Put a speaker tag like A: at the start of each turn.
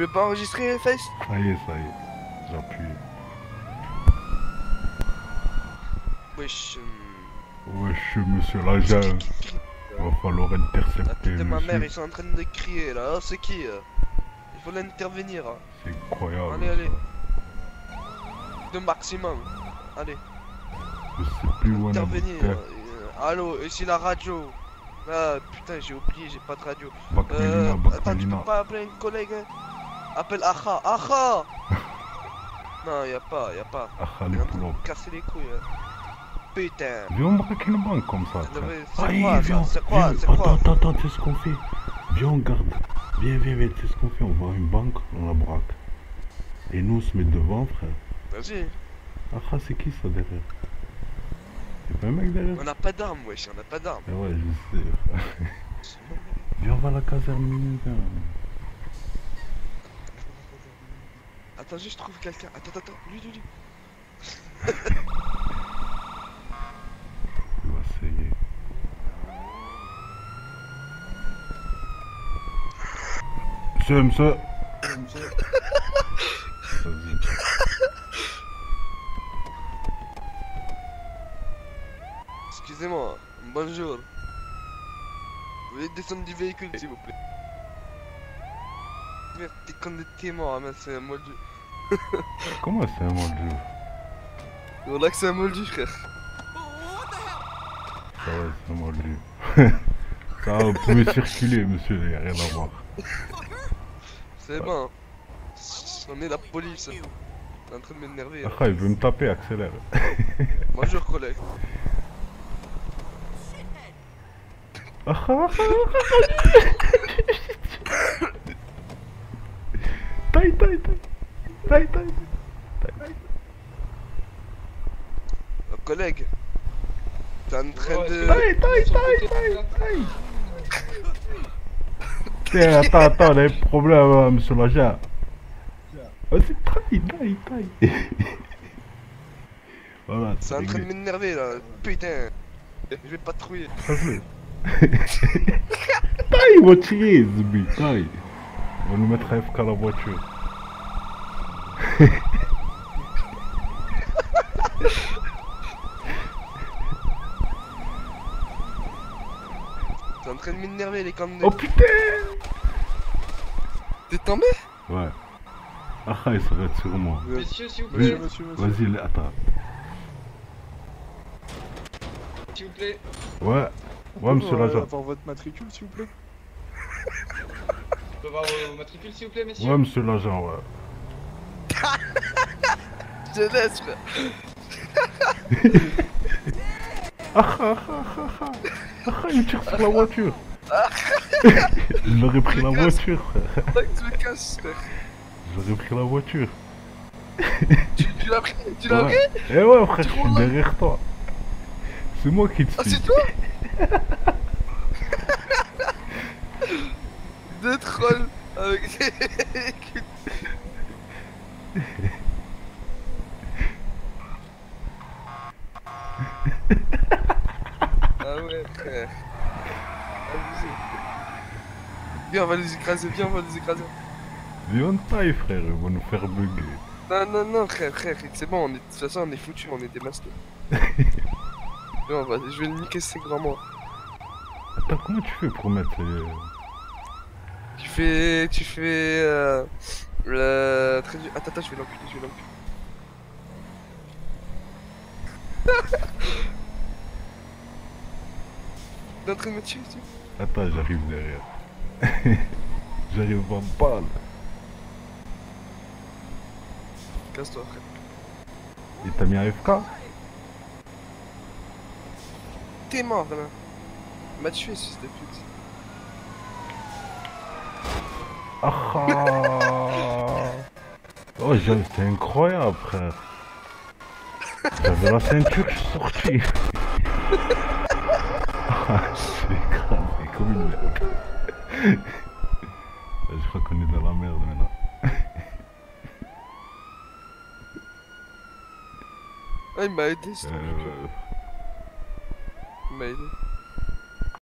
A: veux pas enregistrer Face
B: Ça y est, ça y est. J'appuie.
A: Wesh. hum,
B: Wesh, monsieur l'agent. Va falloir
A: La
B: intercepter,
A: de ma mère, ils sont en train de crier là. Ah, c'est qui euh? Il faut l'intervenir. hein.
B: C'est incroyable.
A: Allez, allez. De maximum. Allez,
B: Je sais plus où on
A: intervenir. Euh, allô, ici la radio. Ah putain, j'ai oublié, j'ai pas de radio. Euh, attends, tu peux pas appeler un collègue hein? Appelle Acha, Acha Non, y a pas, y a pas.
B: Ah,
A: Il
B: les poulots.
A: casser les couilles. hein. Putain.
B: Viens, on braque une banque comme ça.
A: C'est quoi C'est quoi
B: viens.
A: C'est quoi
B: Attends, attends, attends, tu sais ce qu'on fait? Viens, on garde. Viens, viens, viens, tu sais ce qu'on fait? On va à une banque, on la braque. Et nous, on se met devant, frère.
A: Vas-y.
B: Ah, ah, c'est qui ça derrière? C'est pas un mec derrière?
A: On a pas d'armes, wesh, on a pas d'armes.
B: Eh ouais, je sais. Viens, on va à la caserne, viens.
A: Attends, juste trouve quelqu'un. Attends, attends, lui, lui, lui.
B: Il va essayer. Monsieur, monsieur. Vas-y.
A: Excusez-moi, bonjour. Vous voulez descendre du véhicule, s'il vous plaît? Merde, t'es con de t'es mort, hein, c'est un moldu.
B: Comment c'est un moldu
A: Relax, c'est un moldu, frère.
B: Ça va, c'est un moldu. Ça va, vous pouvez circuler, monsieur, il n'y a rien à voir.
A: C'est bon. On est la police. On est en train de m'énerver. hein.
B: Ah, il veut me taper, accélère.
A: Bonjour, collègue.
B: Ah, ah, ah, Taille, taille, taille. Taille, taille.
A: Euh, collègue. T'es en train de.
B: Taille, taille, taille, taille, taille. Tiens, attends, attends, on a un problème, hein, monsieur l'agent. Vas-y, taille, taille, taille. Voilà,
A: C'est en train de m'énerver là. Putain. Je vais patrouiller.
B: Vas-y. taille, il va tirer, Zbi, taille. On va nous mettre à la voiture.
A: T'es en train de m'énerver, les candidats.
B: Oh putain
A: T'es tombé
B: Ouais. Ah, il s'arrête sur moi.
C: Messieurs, s'il vous plaît.
D: Monsieur, monsieur,
B: Vas-y, attends.
C: S'il vous plaît.
B: Ouais. Ouais, monsieur
D: Euh,
B: l'agent.
D: Avoir votre matricule, s'il vous plaît.
C: Je peux voir vos matricules, s'il vous plaît, messieurs
B: Ouais, monsieur l'agent, ouais.
A: Je laisse, frère.
B: Ah, ah, ah, ah, ah. Ah, il me tire sur la voiture. Il aurait pris la voiture, frère. J'aurais pris la voiture.
A: Tu, tu l'as pris Tu l'as pris.
B: Eh ouais, frère, je suis derrière toi. C'est moi qui te
A: Ah,
B: suis.
A: c'est toi Deux trolls avec des... ah ouais, frère. Abusé. Viens, on va les écraser, viens, on va les écraser.
B: Viens on taille, frère, ils vont nous faire bugger.
A: Non, non, non, frère, frère, c'est bon, on est, de toute façon, on est foutus, on est des masters. Viens, on va, je vais le niquer, c'est grand moi.
B: Attends, comment tu fais pour mettre les...
A: Tu fais. Tu fais. Euh, le. Très... Attends, attends, je vais l'enculer, je vais l'enculer. Il est en train de me tuer, tu
B: Attends, j'arrive derrière. j'arrive en balle.
A: Casse-toi, frère.
B: Il t'a mis AFK
A: T'es mort, là. Il m'a tué, fils de pute.
B: Ah ah Oh, c'est incroyable, frère. J'avais la ceinture, je suis sorti. Ah, c'est écrasé comme une merde. Je crois qu'on est dans la merde maintenant.
A: Ah, il m'a aidé, c'est
B: Euh,
A: Il m'a aidé.